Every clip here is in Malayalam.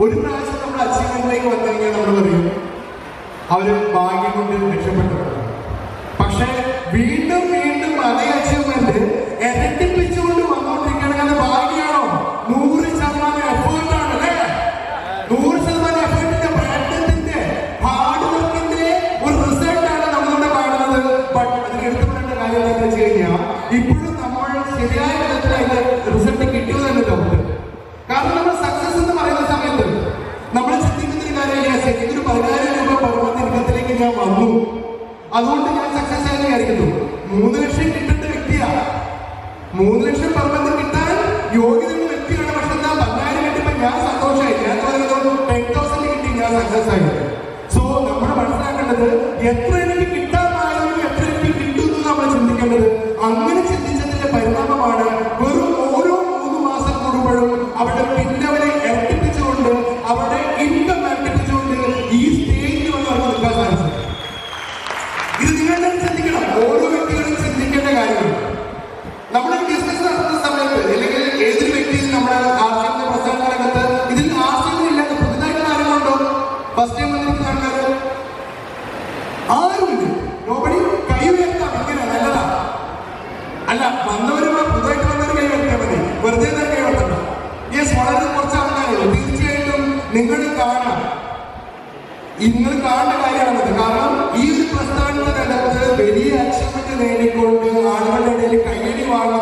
ഒരു പ്രാവശ്യം നമ്മൾ അച്ചീവ്മെന്റിലേക്ക് വന്നു കഴിഞ്ഞാൽ നമ്മൾ പറയും അവർ ഭാഗ്യം കൊണ്ട് രക്ഷപ്പെട്ടു പക്ഷെ വീണ്ടും വീണ്ടും അതേ അച്ചീവ്മെന്റ് ഇരട്ടിപ്പിച്ചുകൊണ്ട് അതുകൊണ്ട് ഞാൻ സക്സസ് ആയി വിചാരിക്കുന്നു. മൂന്ന് ലക്ഷം കിട്ടേണ്ട വ്യക്തിയാണ് മൂന്ന് ലക്ഷം പർവതം കിട്ടാൻ യോഗ്യതയുള്ള വ്യക്തിയാണ് പക്ഷെ എന്താ പതിനായിരം കിട്ടിയപ്പോ ഞാൻ സന്തോഷമായി ഞാൻ പറയുന്നത് ടെൻ തൗസൻഡ് കിട്ടി ഞാൻ സക്സസ് ആയി. സോ നമ്മൾ മനസ്സിലാക്കേണ്ടത് എത്ര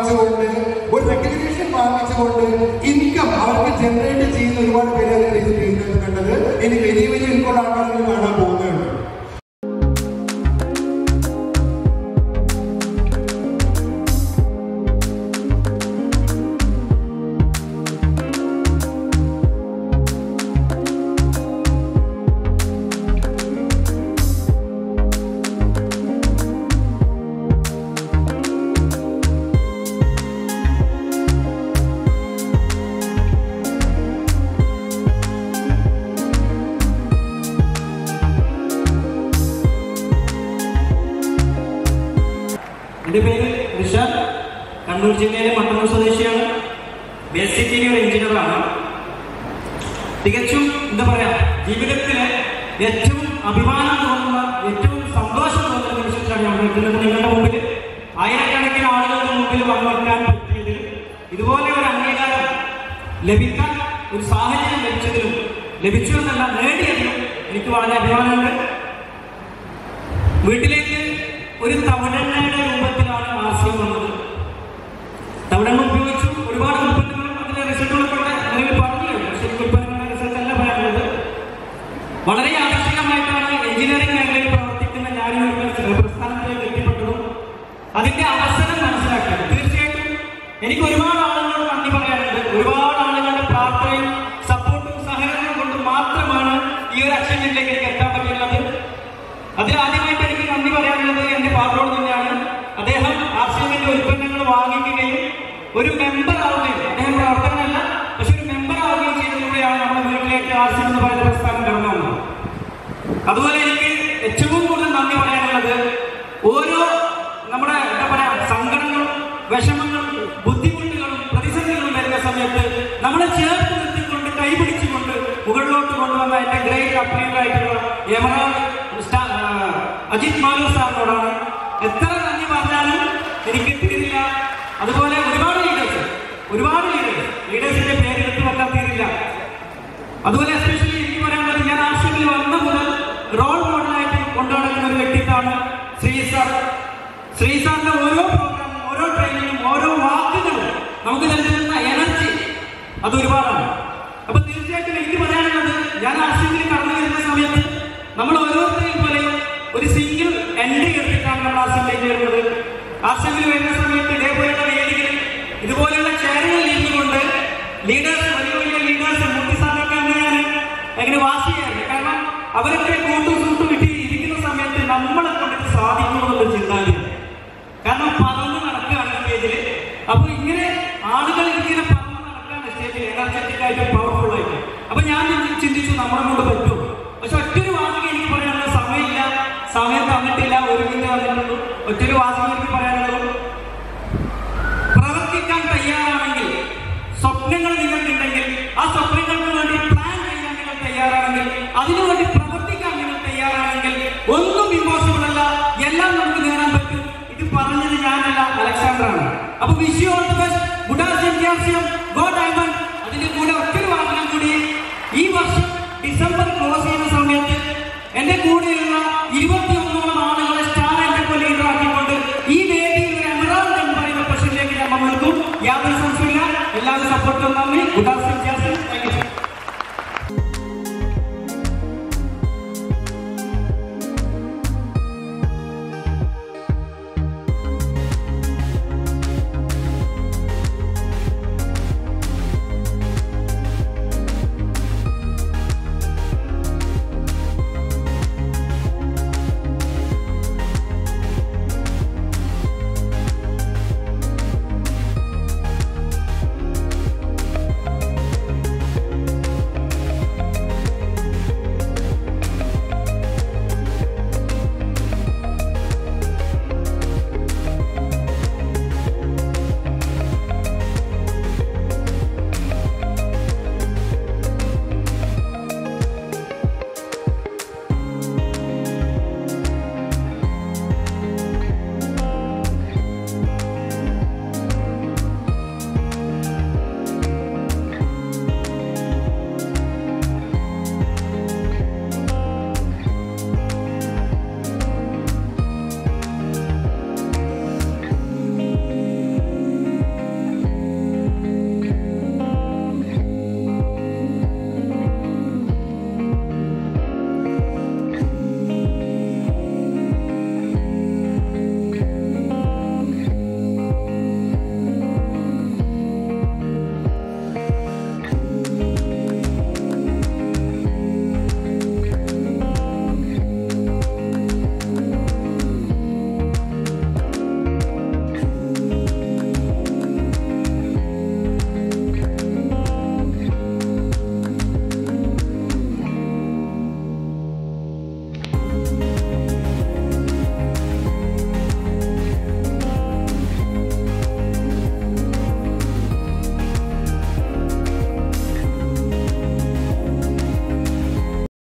വാങ്ങിച്ചുകൊണ്ട് ഒരു റെഗുലേഷൻ വാങ്ങിച്ചുകൊണ്ട് ഇൻകം അവർക്ക് ജനറേറ്റ് ചെയ്യുന്ന ഒരുപാട് പേര് ഇത് ചെയ്യുന്നത് കണ്ടത്. ഇനി വലിയ വലിയ ഇൻകം ആൾക്കാർ കാണാൻ പോകുന്നുണ്ട് എന്റെ പേര് ഋഷാദ് കണ്ണൂർ ജില്ലയിലെ മട്ടന്നൂർ സ്വദേശിയാണ്. ബേസിക്കലി ഒരു എഞ്ചിനീയറാണ് തികച്ചും എന്താ പറയാ ജീവിതത്തിലെ ഏറ്റവും അഭിമാനം തോന്നുന്ന ഏറ്റവും സന്തോഷം തോന്നുന്ന നിമിഷത്തിലാണ് ഞാൻ നിൽക്കുന്നത് നിങ്ങളുടെ മുമ്പിൽ ആയിരക്കണക്കിന് ആളുകളുടെ മുമ്പിൽ വന്നുവെക്കാൻ പറ്റിയതിൽ ഇതുപോലെ ഒരു അംഗീകാരം ലഭിക്കാൻ ഒരു സാഹചര്യം ലഭിച്ചതിലും ലഭിച്ചു എന്നല്ല നേടിയതിലും എനിക്ക് വളരെ അഭിമാനമുണ്ട്. വീട്ടിലേക്ക് ഒരു തവണയുടെ അതിന്റെ അവസരം മനസ്സിലാക്കുക തീർച്ചയായിട്ടും എനിക്ക് ഒരുപാട് ആളുകളോട് നന്ദി പറയാനുണ്ട്. ഒരുപാട് ആളുകളുടെ പ്രാർത്ഥനയും സപ്പോർട്ടും സഹകരണവും കൊണ്ട് മാത്രമാണ് ഈ ഒരു അക്ഷരത്തിലേക്ക് എനിക്ക് എത്താൻ പറ്റുന്നത് അതിൽ ആദ്യമായിട്ട് എനിക്ക് നന്ദി പറയാനുള്ളത് എന്റെ ഫാദറോട് തന്നെയാണ്. അദ്ദേഹം ആർസിഎമ്മിന്റെ ഉൽപ്പന്നങ്ങൾ വാങ്ങിക്കുകയും ഒരു മെമ്പർ ആവുകയും അദ്ദേഹം പ്രവർത്തനമല്ല പക്ഷെ ഒരു മെമ്പർ ആവുകയും ചെയ്തതിലൂടെയാണ് നമ്മുടെ വീട്ടിലേക്ക് ആർസിഎം എന്ന് പറയുന്ന പ്രസ്ഥാനം കടന്നു അതുപോലെ എനിക്ക് ഏറ്റവും കൂടുതൽ നന്ദി പറയാനുള്ളത് ഓരോ നമ്മുടെ എന്താ പറയാ സങ്കടങ്ങളും വിഷമങ്ങളും ബുദ്ധിമുട്ടുകളും പ്രതിസന്ധികളും വരുന്ന സമയത്ത് നമ്മളെ ചേർത്ത് നിർത്തിക്കൊണ്ട് കൈപിടിച്ചുകൊണ്ട് മുകളിലോട്ട് കൊണ്ടുവന്ന എന്റെ എമറാൾഡ് സ്റ്റാ- അജിത് മാലു സാറിനോടാണ് എത്ര നന്ദി പറഞ്ഞാലും എനിക്ക് തീരില്ല അതുപോലെ ഒരുപാട് ലീഡേഴ്സ് ഒരുപാട് ലീഡേഴ്സ് ലീഡേഴ്സിന്റെ പേര് എടുത്തു വെക്കാൻ തീരില്ല അതുപോലെ എസ്പെഷ്യലി എനിക്ക് പറയാനുള്ളത് ഞാൻ ആശുപത്രിയിൽ വന്ന മുതൽ റോൾ മോഡലായിട്ട് കൊണ്ടുനടക്കുന്ന ഒരു വ്യക്തിത്വമാണ് ശ്രീ സാർ. ഓരോ പ്രോഗ്രാമും ഓരോ ട്രെയിനിങ്ങും ഓരോ വാക്കുകളും നമുക്ക് നൽകുന്ന എനർജി അത് ഒരുപാടാണ് അപ്പൊ തീർച്ചയായിട്ടും എനിക്ക് പറയാനുള്ളത് ഞാൻ ആശുപത്രിയിൽ കടന്നു വരുന്ന സമയത്ത് നമ്മൾ ഓരോരുത്തരെയും പോലെ ഒരു സിംഗിൾ എൻട്രി എടുത്തിട്ടാണ് നമ്മൾ ആശുപത്രിയിൽ വരുന്നത്. ആശുപത്രിയിൽ വരുന്ന സമയത്ത് ഇതേപോലെയുള്ള വേദികളിൽ ഇതുപോലെയുള്ള ചെയറുകളിൽ ഇരുന്നുകൊണ്ട് ലീഡേഴ്സ് വലിയ വലിയ ലീഡേഴ്സ് അങ്ങനെയാണ് അങ്ങനെ വാശിയാണ് കാരണം അവരൊക്കെ കൂട്ടും കൂട്ടും കിട്ടി ഇരിക്കുന്ന സമയത്ത് നമ്മളെ കൊണ്ട് ഇത് സാധിക്കുമെന്നുള്ള ചിന്താഗതി കാരണം പറന്ന് നടക്കുകയാണ് സ്റ്റേജിൽ അപ്പൊ ഇങ്ങനെ ആളുകൾ ഇങ്ങനെ പറന്ന് നടക്കുകയാണ് സ്റ്റേജിൽ എനർജറ്റിക് ആയിട്ട് പവർഫുൾ ആയിട്ട്. അപ്പൊ ഞാൻ ചിന്തി- ചിന്തിച്ചു നമ്മളെ കൊണ്ട് പറയാനുള്ളൂ ഒറ്റൊരു വാസന എനിക്ക് പറയാനുള്ളൂ പ്രവർത്തിക്കാൻ തയ്യാറാണെങ്കിൽ സ്വപ്നങ്ങൾ നിങ്ങൾക്കുണ്ടെങ്കിൽ ആ സ്വപ്നങ്ങൾക്ക് വേണ്ടി പ്ലാൻ ചെയ്യാൻ നിങ്ങൾ തയ്യാറാണെങ്കിൽ അതിനുവേണ്ടി പ്രവർത്തിക്കാൻ നിങ്ങൾ തയ്യാറാണെങ്കിൽ ഒന്നും ഇമ്പോസിബിൾ അല്ല. എല്ലാം നമുക്ക് നേടാൻ പറ്റും. ഇത് പറഞ്ഞത് ഞാനല്ല അലക്സാണ്ടറാണ്. അപ്പൊ wish all the best good ആർസിയം go diamond അതിന്റെ കൂടെ ഒറ്റൊരു വാഹനം കൂടി ഈ വർഷം ഡിസംബർ ക്ലോസ് ചെയ്യുന്ന സമയത്ത് എന്റെ കൂടെയുള്ള ഇരുപത്